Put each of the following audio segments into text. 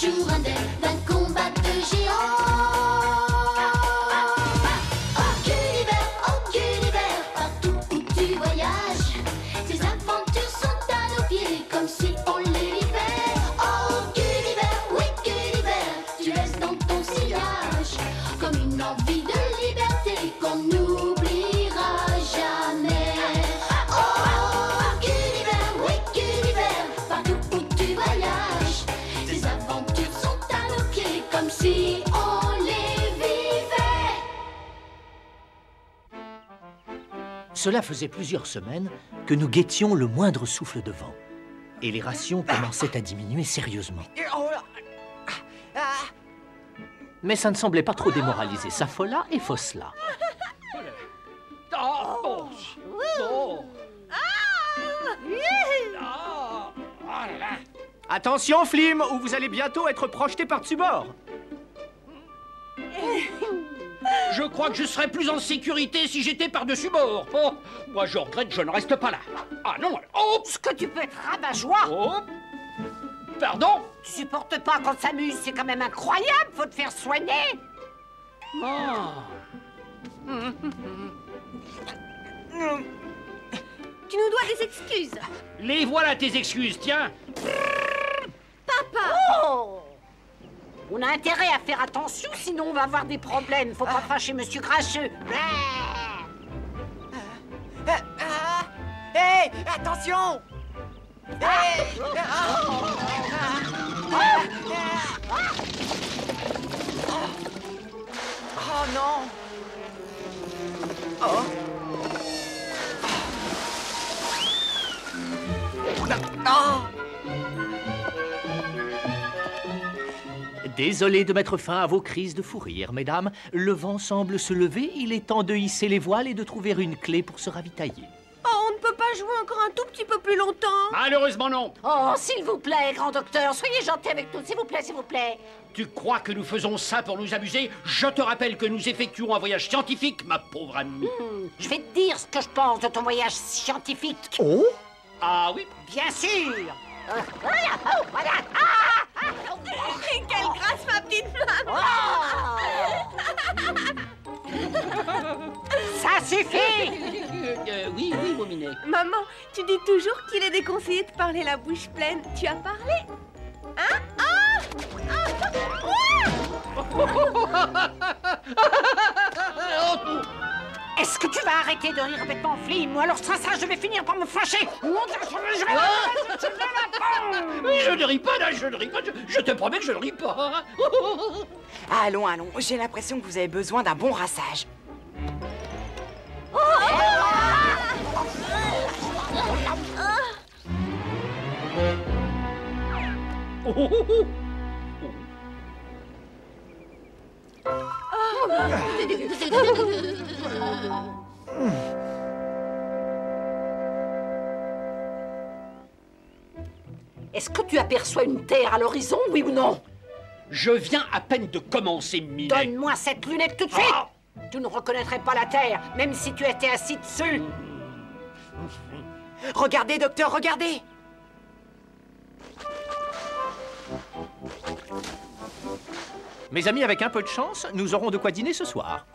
toujours indemne d'un combat de géants. Oh Gulliver, oh Gulliver, partout où tu voyages, tes aventures sont à nos pieds comme si on les vivait. Oh oui Gulliver, tu laisses dans ton sillage comme une envie de liberté qu'on n'oubliera Cela faisait plusieurs semaines que nous guettions le moindre souffle de vent. Et les rations commençaient à diminuer sérieusement. Mais ça ne semblait pas trop démoraliser Safola et Fosla. Attention, Flim, ou vous allez bientôt être projeté par-dessus bord. Je crois que je serais plus en sécurité si j'étais par-dessus bord. Oh, moi, je regrette, je ne reste pas là. Ah non, oh, Ce que tu peux être rabat-joie oh. Pardon? Tu supportes pas qu'on s'amuse, c'est quand même incroyable, faut te faire soigner Ah. Tu nous dois des excuses. Les voilà tes excuses, tiens. Oh On a intérêt à faire attention, sinon on va avoir des problèmes. Faut pas fâcher Monsieur Grincheux. Ah, ah, Hé, attention. Hé, Désolé de mettre fin à vos crises de fou rire, mesdames. Le vent semble se lever, il est temps de hisser les voiles et de trouver une clé pour se ravitailler. Oh, on ne peut pas jouer encore un tout petit peu plus longtemps. Malheureusement, non. Oh, s'il vous plaît, grand docteur, soyez gentil avec nous, s'il vous plaît, s'il vous plaît. Tu crois que nous faisons ça pour nous amuser? Je te rappelle que nous effectuons un voyage scientifique, ma pauvre amie. Hmm, je vais te dire ce que je pense de ton voyage scientifique. Oh? Ah oui Bien sûr. Euh, voilà, oh, voilà. Petite femme. oh. Ça suffit. Euh, Oui, oui, Mominet. Maman, tu dis toujours qu'il est déconseillé de parler la bouche pleine. Tu as parlé Hein? Ah Est-ce que tu vas arrêter de rire bêtement, Flim Ou alors sans ça, je vais finir par me fâcher Mon Dieu, je vais- je vais- je vais la Oui, je ne ris pas, là, je ne ris pas. Je, je te promets que je ne ris pas. Allons, allons, j'ai l'impression que vous avez besoin d'un bon rassage. Est-ce que tu aperçois une terre à l'horizon, oui ou non? Je viens à peine de commencer, Minet. Donne-moi cette lunette tout de suite. Ah. Tu ne reconnaîtrais pas la terre, même si tu étais assis dessus. Regardez, docteur, regardez. Mes amis, avec un peu de chance, nous aurons de quoi dîner ce soir.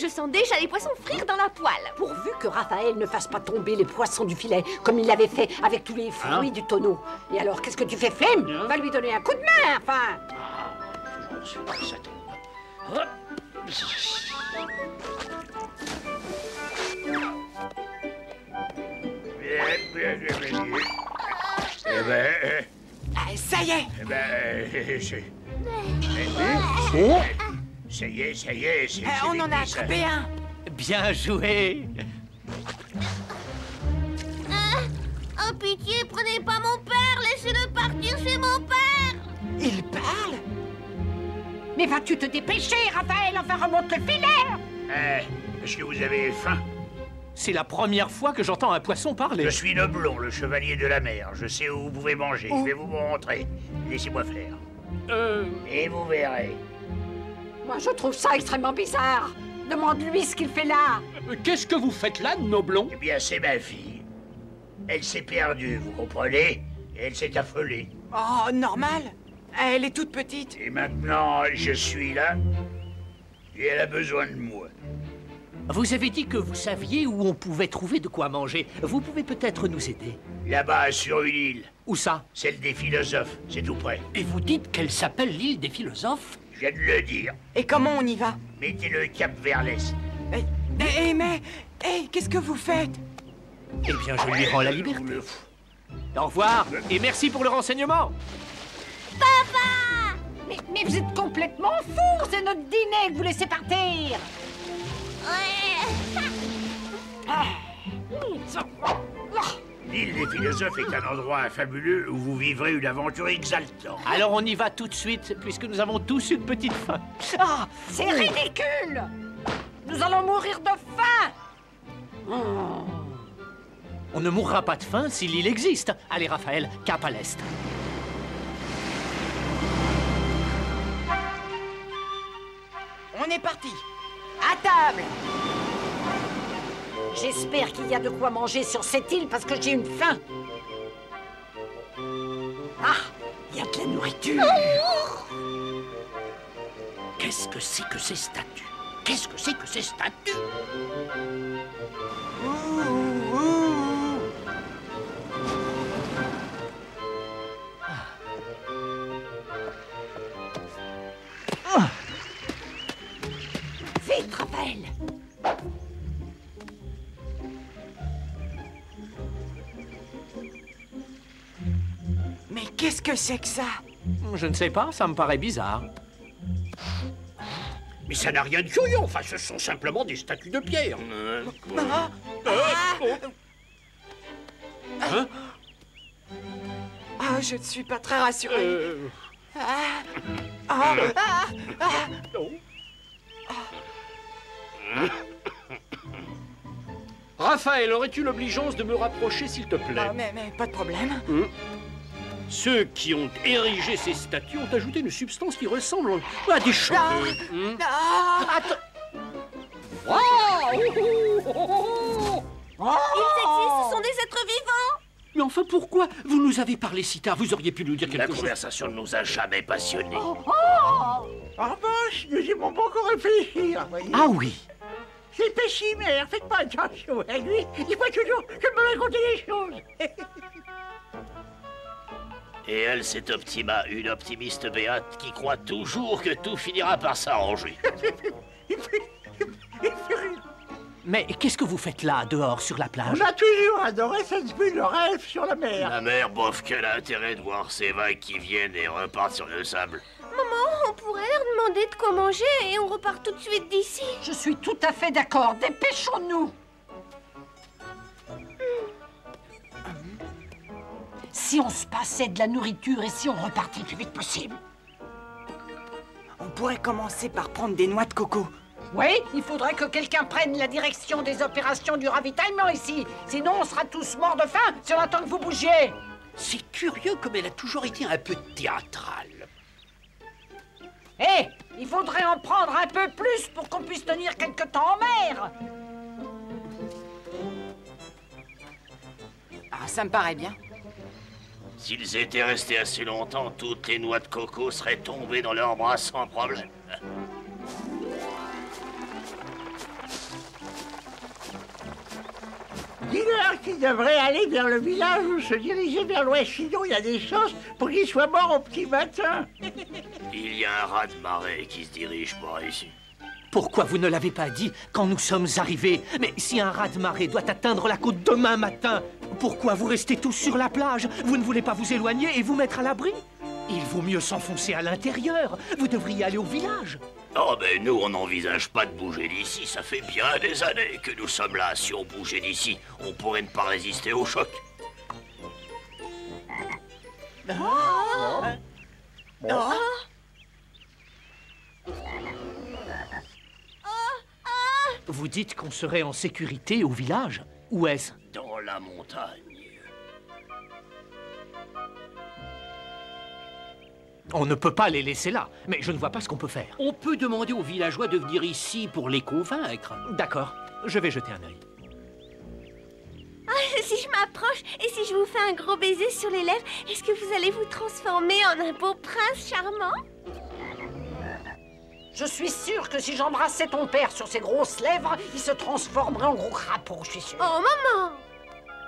Je sens déjà les poissons frire dans la poêle. Pourvu que Raphaël ne fasse pas tomber les poissons du filet, comme il l'avait fait avec tous les fruits Hein du tonneau. Et alors, qu'est-ce que tu fais, Flemme Hein Va lui donner un coup de main, enfin Je suis pas ça tombe. Hop. Eh ben, Ah, Ça y est eh ben, c'est... Ça y est, ça y est, c'est... Euh, On en a attrapé un Bien joué Oh pitié, prenez pas mon père, laissez-le partir, c'est mon père Il parle Mais vas-tu te dépêcher, Raphaël Enfin, remonte le filet Eh, est-ce que vous avez faim? C'est la première fois que j'entends un poisson parler. Je suis Noblon, le chevalier de la mer. Je sais où vous pouvez manger. Je vais vous montrer. Laissez-moi faire. Euh... Et vous verrez. Moi, je trouve ça extrêmement bizarre. Demande-lui ce qu'il fait là. Qu'est-ce que vous faites là, Noblon Eh bien, c'est ma fille. Elle s'est perdue, vous comprenez Et elle s'est affolée. Oh, normal. Elle est toute petite. Et maintenant, je suis là. Et elle a besoin de moi. Vous avez dit que vous saviez où on pouvait trouver de quoi manger. Vous pouvez peut-être nous aider. Là-bas, sur une île. Où ça? Celle des philosophes. C'est tout près. Et vous dites qu'elle s'appelle l'île des philosophes? Je viens de le dire. Et comment on y va? Mettez le cap vers l'est. Eh, eh, eh, mais... Eh, qu'est-ce que vous faites? Eh bien, je lui rends la liberté. Au revoir et merci pour le renseignement. Mais, mais vous êtes complètement fou C'est notre dîner que vous laissez partir L'île des philosophes est un endroit fabuleux où vous vivrez une aventure exaltante. Alors on y va tout de suite, puisque nous avons tous une petite faim. Ah C'est ridicule Nous allons mourir de faim On ne mourra pas de faim si l'île existe. Allez, Raphaël, cap à l'est. On est parti. À table J'espère qu'il y a de quoi manger sur cette île parce que j'ai une faim. Ah, il y a de la nourriture. Qu'est-ce que c'est que ces statues? Qu'est-ce que c'est que ces statues? Que c'est que ça? Je ne sais pas, ça me paraît bizarre. Mais ça n'a rien de curieux, enfin ce sont simplement des statues de pierre. Ah, Hein? Ah, je ne suis pas très rassurée. Euh, Ah, ah, ah, ah. non. Raphaël, aurais-tu l'obligeance de me rapprocher, s'il te plaît? Ah, mais, mais pas de problème. Ceux qui ont érigé ces statues ont ajouté une substance qui ressemble à des cheveux. Ah, Waouh Oh, oh, oh, oh. Ils existent, ce sont des êtres vivants Mais enfin, pourquoi vous nous avez parlé si tard? Vous auriez pu nous dire La quelque chose. conversation ne nous a jamais passionnés. En revanche, nous aimons beaucoup réfléchir, voyez. Ah oui C'est Pessimère, faites pas attention à lui. Il faut toujours que me raconter les choses. Et elle, c'est Optima, une optimiste béate qui croit toujours que tout finira par s'arranger. Mais qu'est-ce que vous faites là, dehors, sur la plage? On a toujours adoré cette vue de rêve sur la mer. La mer, bof, quel intérêt de voir ces vagues qui viennent et repartent sur le sable. Maman, on pourrait leur demander de quoi manger et on repart tout de suite d'ici. Je suis tout à fait d'accord. Dépêchons-nous. Si on se passait de la nourriture et si on repartait le plus vite possible. on pourrait commencer par prendre des noix de coco. Oui, il faudrait que quelqu'un prenne la direction des opérations du ravitaillement ici. Sinon, on sera tous morts de faim si on attend que vous bougiez. C'est curieux comme elle a toujours été un peu théâtrale. Hé, il faudrait en prendre un peu plus pour qu'on puisse tenir quelque temps en mer. Ah, ça me paraît bien. S'ils étaient restés assez longtemps, toutes les noix de coco seraient tombées dans leurs bras sans problème. Dis-leur qu'ils devraient aller vers le village ou se diriger vers l'ouest. Sinon, il y a des chances pour qu'ils soient morts au petit matin. Il y a un raz de marée qui se dirige par ici. Pourquoi vous ne l'avez pas dit quand nous sommes arrivés? Mais si un raz de marée doit atteindre la côte demain matin, pourquoi vous restez tous sur la plage? Vous ne voulez pas vous éloigner et vous mettre à l'abri? Il vaut mieux s'enfoncer à l'intérieur. Vous devriez aller au village. Oh ben nous, on n'envisage pas de bouger d'ici. Ça fait bien des années que nous sommes là. Si on bougeait d'ici, on pourrait ne pas résister au choc. Vous Vous dites qu'on serait en sécurité au village Où est-ce? Dans la montagne. On ne peut pas les laisser là, mais je ne vois pas ce qu'on peut faire. On peut demander aux villageois de venir ici pour les convaincre. D'accord, je vais jeter un œil. Ah, si je m'approche et si je vous fais un gros baiser sur les lèvres, est-ce que vous allez vous transformer en un beau prince charmant? Je suis sûre que si j'embrassais ton père sur ses grosses lèvres, il se transformerait en gros crapaud, je suis sûre. Oh, maman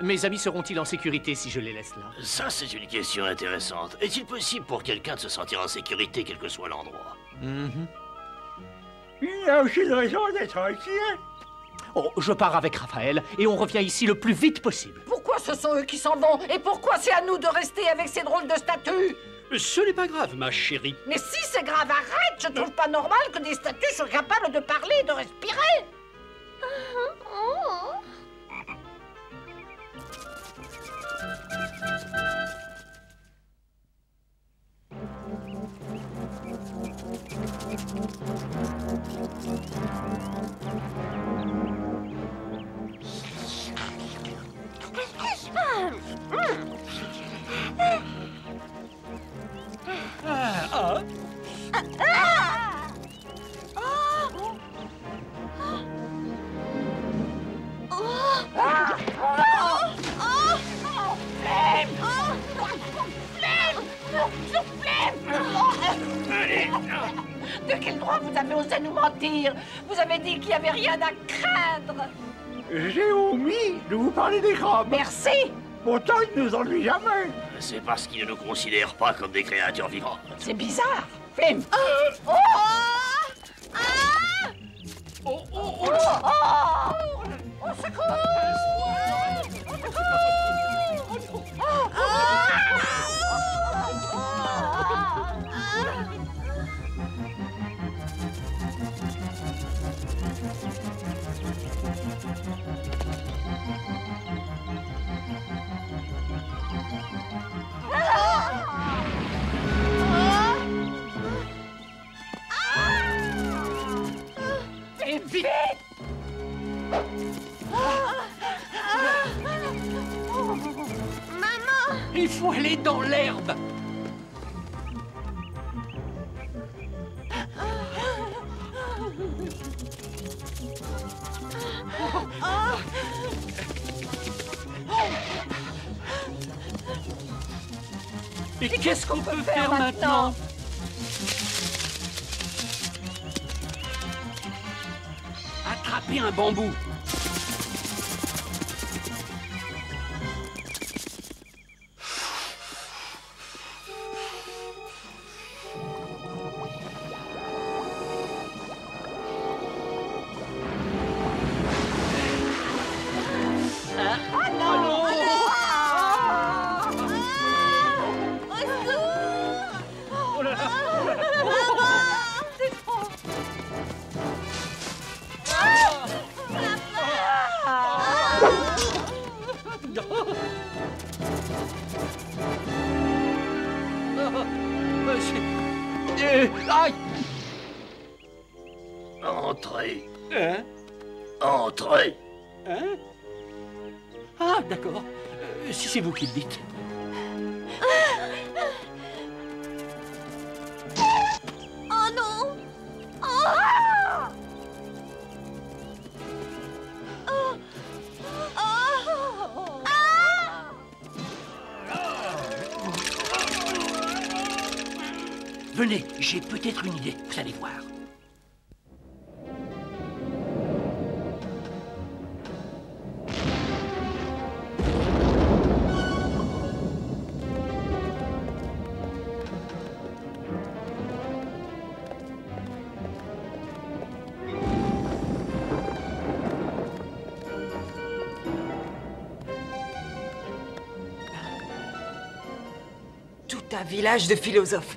Mes amis seront-ils en sécurité si je les laisse là? Ça, c'est une question intéressante. Est-il possible pour quelqu'un de se sentir en sécurité, quel que soit l'endroit? Mhm. Il y a aucune raison d'être inquiet. Oh, je pars avec Raphaël et on revient ici le plus vite possible. Pourquoi ce sont eux qui s'en vont? Et pourquoi c'est à nous de rester avec ces drôles de statues? Ce n'est pas grave, ma chérie. Mais si c'est grave, arrête Je trouve pas normal que des statues soient capables de parler et de respirer parler des crabes. Merci Pourtant, ils ne nous ennuient jamais. C'est parce qu'ils ne nous considèrent pas comme des créatures vivantes. C'est bizarre Flim Oh, oh, oh, Au Et Aller dans l'herbe. Et qu'est-ce qu'on peut faire maintenant Attraper un bambou Venez, j'ai peut-être une idée. Vous allez voir. Tout un village de philosophes.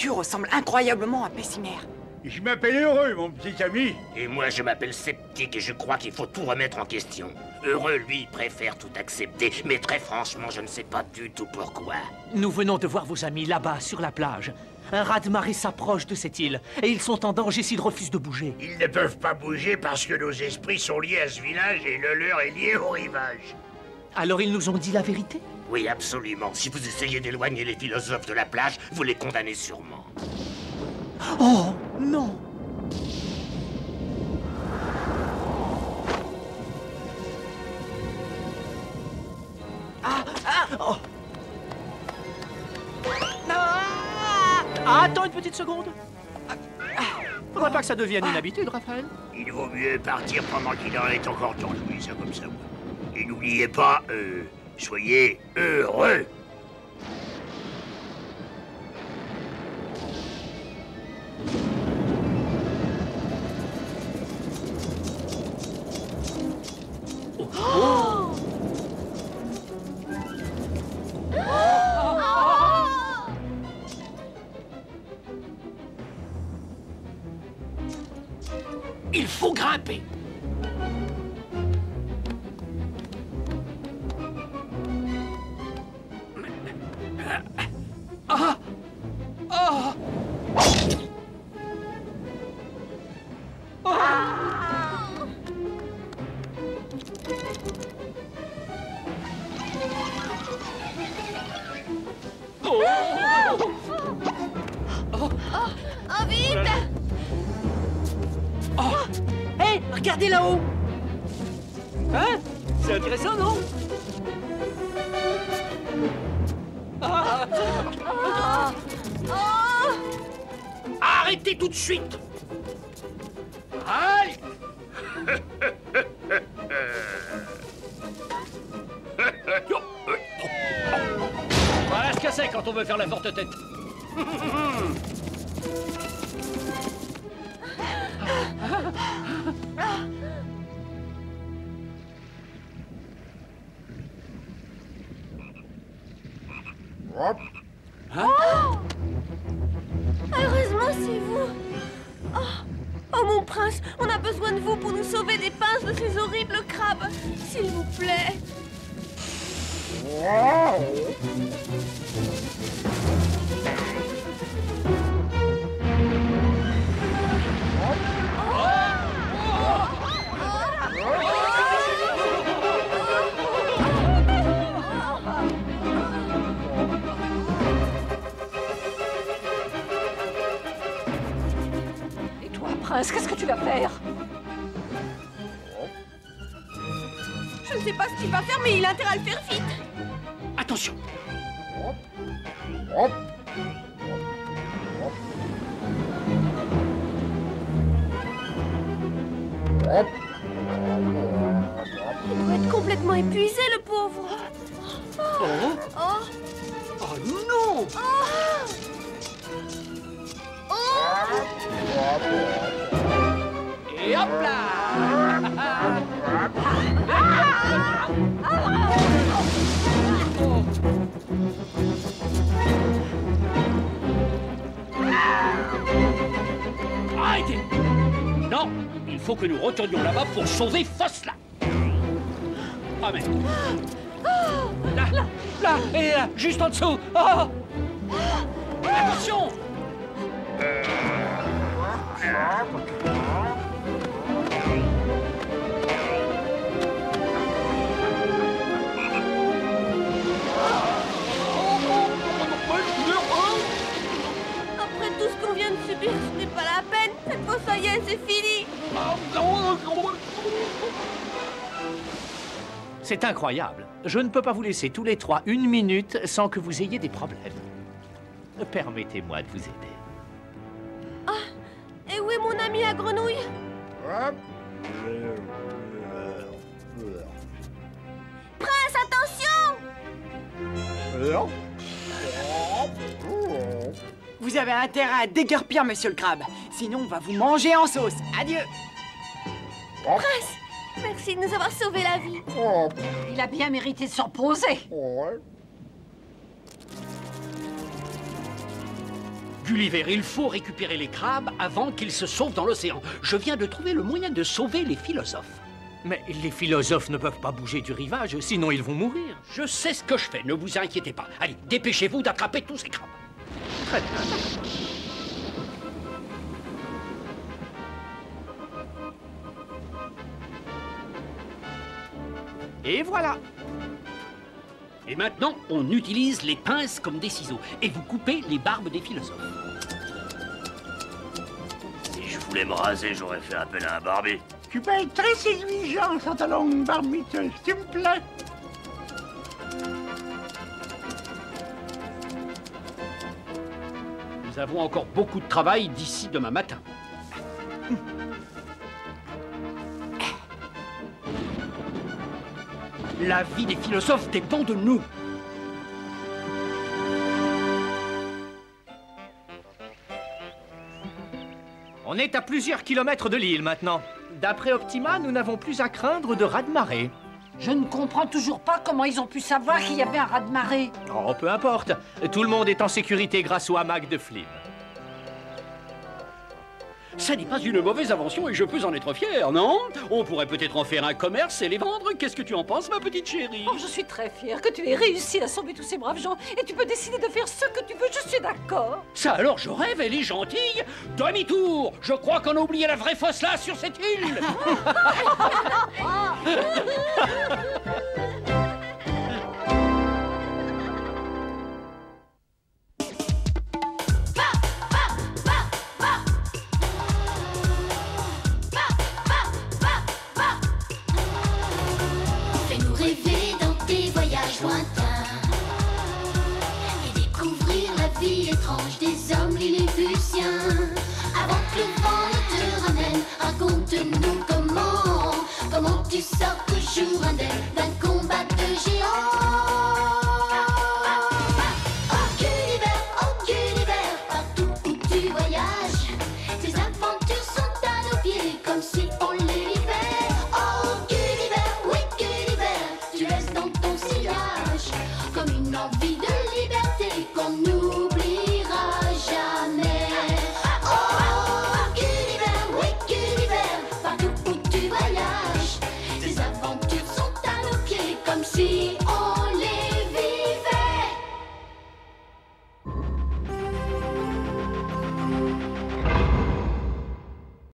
Cette statue ressemble incroyablement à Pessimère. Je m'appelle Heureux, mon petit ami. Et moi, je m'appelle Sceptique et je crois qu'il faut tout remettre en question. Heureux, lui, préfère tout accepter, mais très franchement, je ne sais pas du tout pourquoi. Nous venons de voir vos amis là-bas sur la plage. Un raz-de-marée s'approche de cette île, et ils sont en danger s'ils refusent de bouger. Ils ne peuvent pas bouger parce que nos esprits sont liés à ce village et le leur est lié au rivage. Alors ils nous ont dit la vérité? Oui, absolument. Si vous essayez d'éloigner les philosophes de la plage, vous les condamnez sûrement. Oh, non Ah, attends une petite seconde. Faudrait pas que ça devienne une habitude, Raphaël. Il vaut mieux partir pendant qu'il en est encore temps, ça comme ça. Et n'oubliez pas, euh, soyez heureux. Uh, quand on veut faire la forte tête. Heureusement, c'est vous oh. oh, mon prince, on a besoin de vous pour nous sauver des pinces de ces horribles crabes S'il vous plaît qu'est-ce que tu vas faire? Je ne sais pas ce qu'il va faire, mais il a intérêt à le faire vite Il doit être complètement épuisé, le pauvre. Oh. Oh. Non. Et hop là Arrêtez. Non Il faut que nous retournions là-bas pour sauver Fosla. Ah mais... Là, là, là, et là, juste en dessous. Oh. Attention. Après C'est fini C'est incroyable. Je ne peux pas vous laisser tous les trois une minute sans que vous ayez des problèmes. Permettez-moi de vous aider. Et où est mon ami à grenouille? Prince, attention Vous avez intérêt à déguerpir, monsieur le crabe. Sinon, on va vous manger en sauce. Adieu. Prince Merci de nous avoir sauvé la vie Il a bien mérité de se reposer. Gulliver, il faut récupérer les crabes avant qu'ils se sauvent dans l'océan. Je viens de trouver le moyen de sauver les philosophes. Mais les philosophes ne peuvent pas bouger du rivage, sinon ils vont mourir. Je sais ce que je fais, ne vous inquiétez pas. Allez, dépêchez-vous d'attraper tous ces crabes. Très bien. Et voilà Et maintenant, on utilise les pinces comme des ciseaux. Et vous coupez les barbes des philosophes. Si je voulais me raser, j'aurais fait appel à un barbier. Tu peux être très séduisant sans ta longue barbe miteuse, tu me plais. Nous avons encore beaucoup de travail d'ici demain matin. La vie des philosophes dépend de nous. On est à plusieurs kilomètres de l'île maintenant. D'après Optima, nous n'avons plus à craindre de raz-de-marée. Je ne comprends toujours pas comment ils ont pu savoir qu'il y avait un raz-de-marée. Oh, peu importe. Tout le monde est en sécurité grâce au hamac de Flynn. Ça n'est pas une mauvaise invention et je peux en être fier, non? On pourrait peut-être en faire un commerce et les vendre. Qu'est-ce que tu en penses, ma petite chérie? Oh, je suis très fière que tu aies réussi à sauver tous ces braves gens et tu peux décider de faire ce que tu veux, je suis d'accord. Ça alors, je rêve, elle est gentille Demi-tour Je crois qu'on a oublié la vraie fosse là, sur cette île tu sors toujours indemne d'un combat